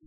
to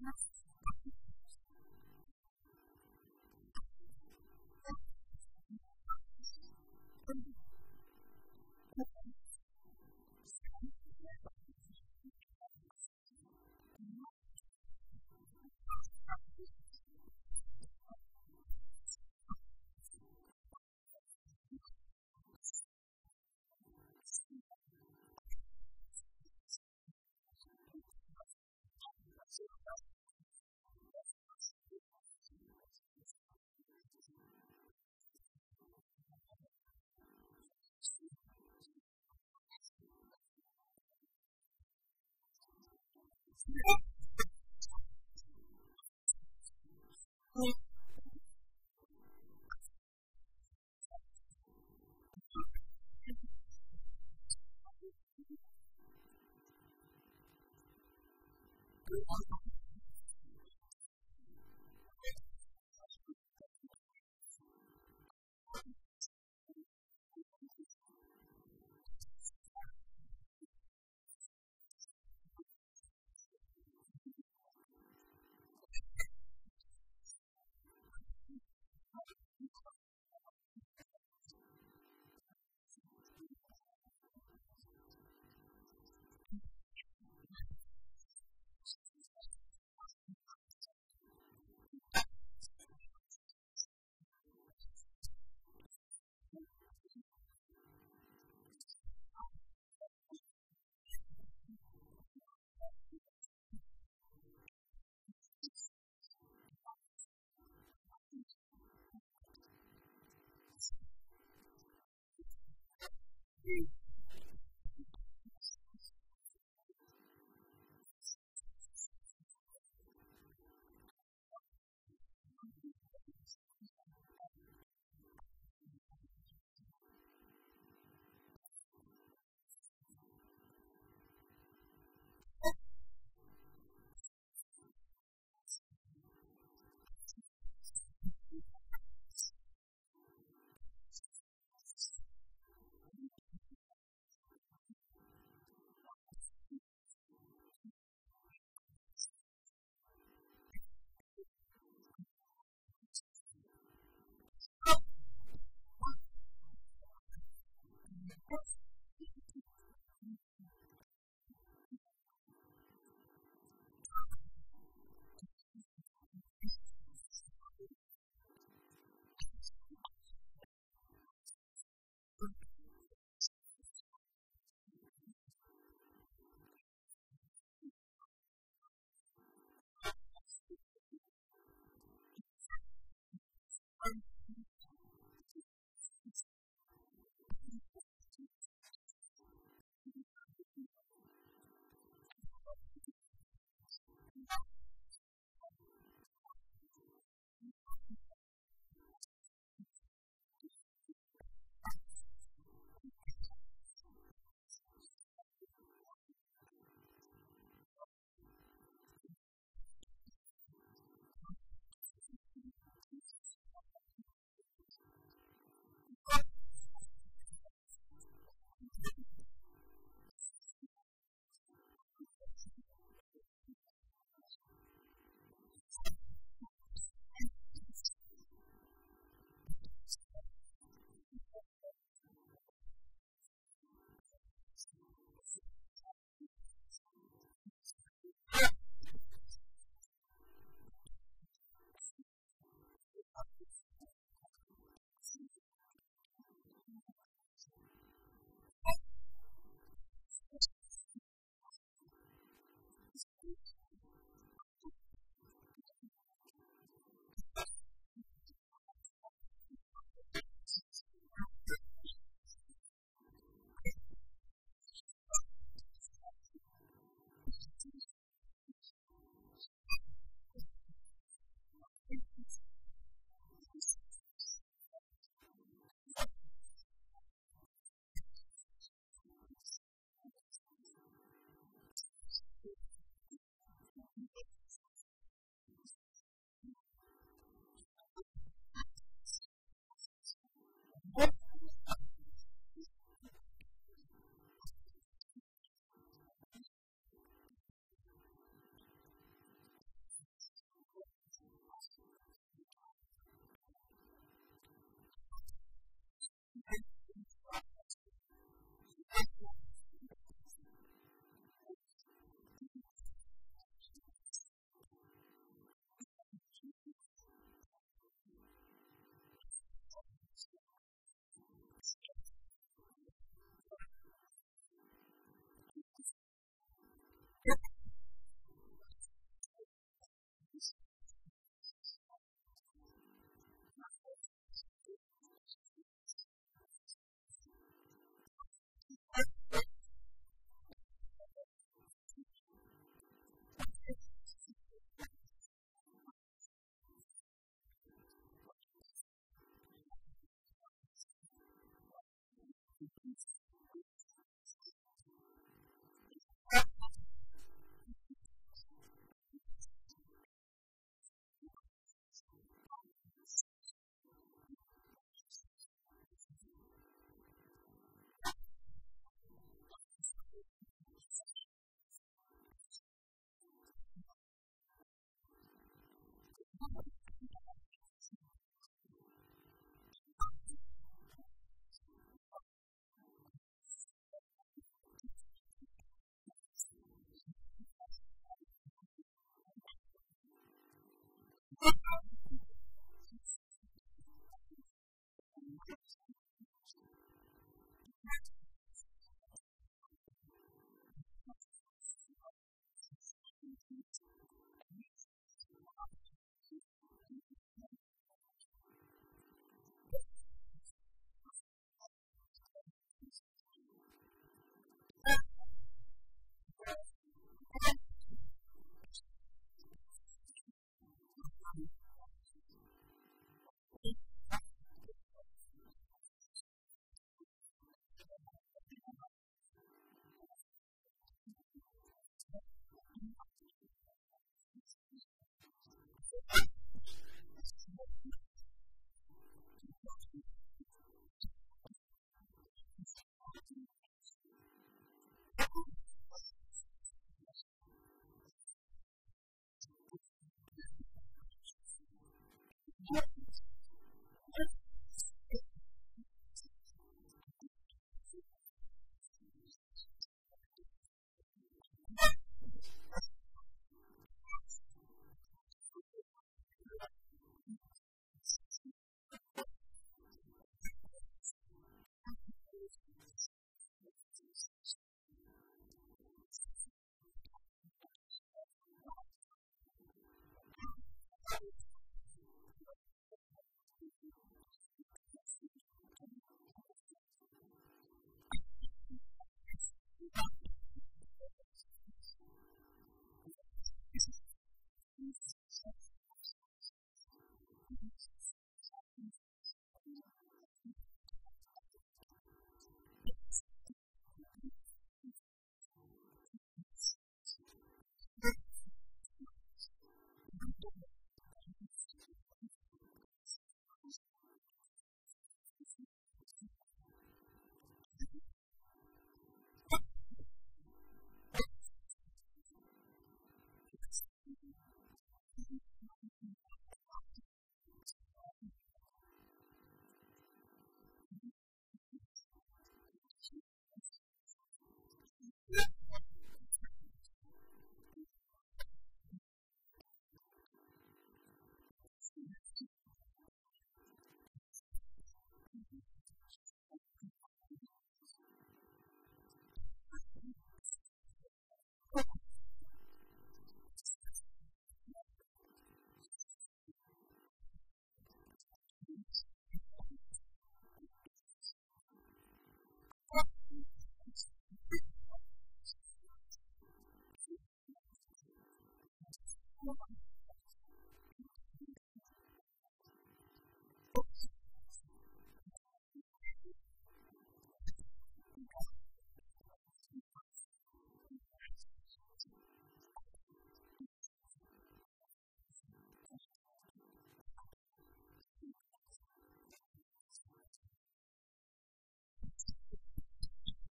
Yes. ね。